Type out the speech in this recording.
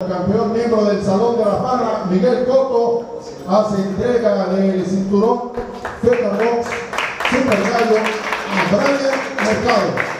El campeón miembro del Salón de la Fama, Miguel Coto, hace entrega del cinturón Feta Box Super Gallo a Brian Mercado.